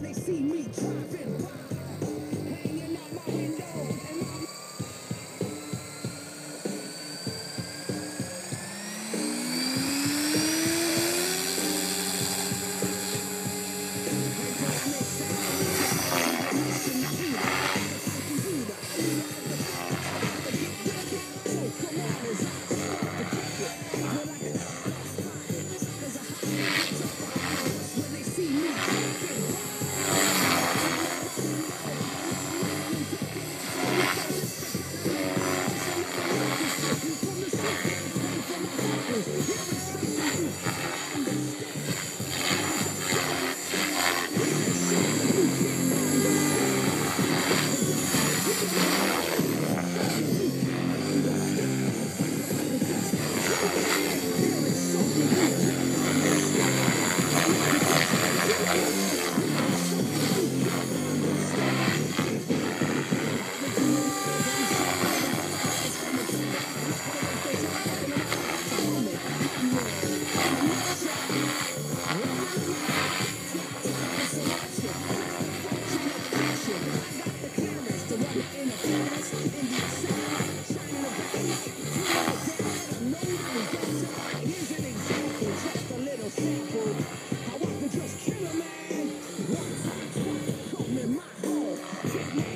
They see me driving by. Here we go. Yeah.